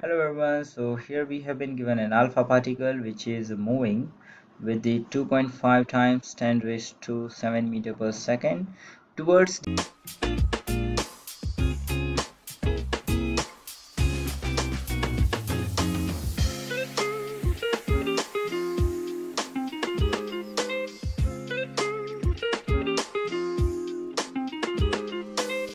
Hello everyone, so here we have been given an alpha particle which is moving with the 2.5 times 10 raised to 7 meter per second towards